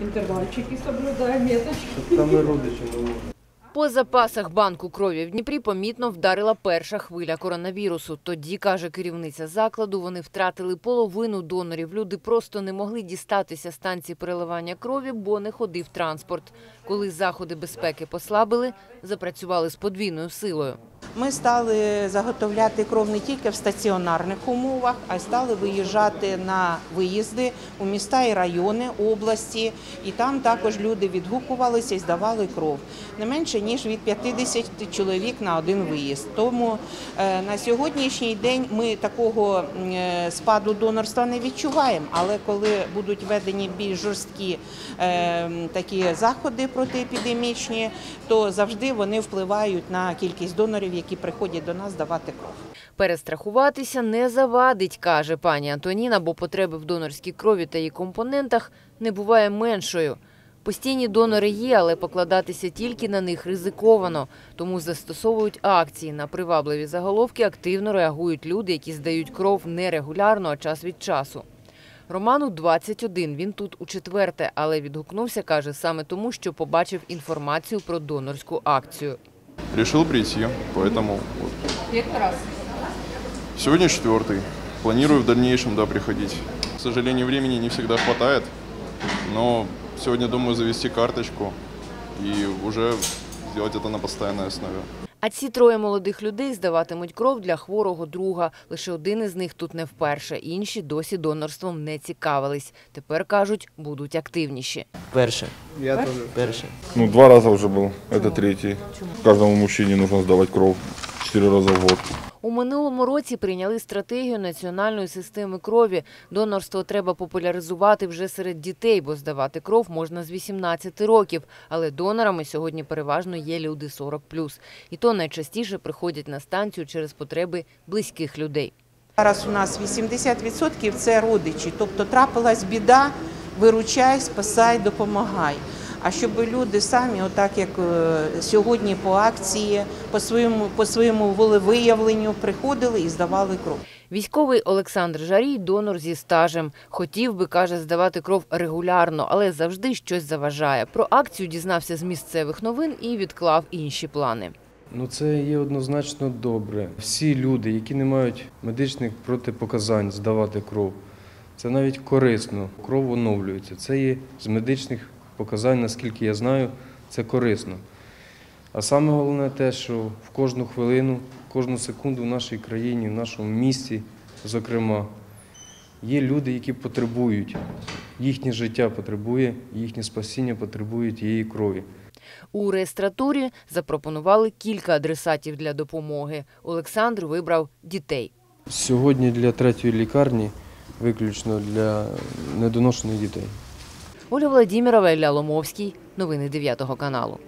интервальчики соблюдаем, меточки. Там родичі не. По запасах банку крові в Дніпрі помітно вдарила перша хвиля коронавірусу. Тоді, каже керівниця закладу, вони втратили половину донорів. Люди просто не могли дістатися станції переливання крові, бо не ходив транспорт. Коли заходи безпеки послабили, запрацювали з подвійною силою. Ми стали заготовляти кров не тільки в стаціонарних умовах, а й стали виїжджати на виїзди у міста і райони області. І там також люди відгукувалися і здавали кров. Не менше ніж від 50 чоловік на один виїзд. Тому е, на сьогоднішній день ми такого е, спаду донорства не відчуваємо. Але коли будуть введені більш жорсткі е, такі заходи протиепідемічні, то завжди вони впливають на кількість донорів, які приходять до нас здавати кров. Перестрахуватися не завадить, каже пані Антоніна, бо потреби в донорській крові та її компонентах не буває меншою. Постійні донори є, але покладатися тільки на них ризиковано. Тому застосовують акції. На привабливі заголовки активно реагують люди, які здають кров нерегулярно, а час від часу. Роману 21, він тут у четверте, але відгукнувся, каже, саме тому, що побачив інформацію про донорську акцію. Решил прийти, поэтому вот. Первый раз. сегодня четвертый. Планирую в дальнейшем, да, приходить. К сожалению, времени не всегда хватает, но сегодня думаю завести карточку и уже сделать это на постоянной основе. А ці троє молодих людей здаватимуть кров для хворого друга. Лише один із них тут не вперше. Інші досі донорством не цікавились. Тепер кажуть, будуть активніші. Перше. Я теж. Перше. Ну, два раза уже был, это третий. Каждому мужчине нужно сдавать кровь четыре раза в год. У минулому році прийняли стратегію національної системи крові. Донорство треба популяризувати вже серед дітей, бо здавати кров можна з 18 років. Але донорами сьогодні переважно є люди 40+. І то найчастіше приходять на станцію через потреби близьких людей. Зараз у нас 80% це родичі, тобто трапилась біда, виручай, спасай, допомагай. А щоб люди самі, отак як е, сьогодні по акції, по своєму по своєму волевиявленню приходили і здавали кров. Військовий Олександр Жарій – донор зі стажем. Хотів би, каже, здавати кров регулярно, але завжди щось заважає. Про акцію дізнався з місцевих новин і відклав інші плани. Ну це є однозначно добре. Всі люди, які не мають медичних протипоказань здавати кров, це навіть корисно. Кров оновлюється. Це є з медичних показань, наскільки я знаю, це корисно. А саме головне те, що в кожну хвилину, кожну секунду в нашій країні, в нашому місті, зокрема, є люди, які потребують, їхнє життя потребує, їхнє спасіння потребує тієї крові. У реєстратурі запропонували кілька адресатів для допомоги. Олександр вибрав дітей. Сьогодні для третьої лікарні виключно для недоношених дітей. Оля Владімірова, Ілля Ломовський. Новини 9 каналу.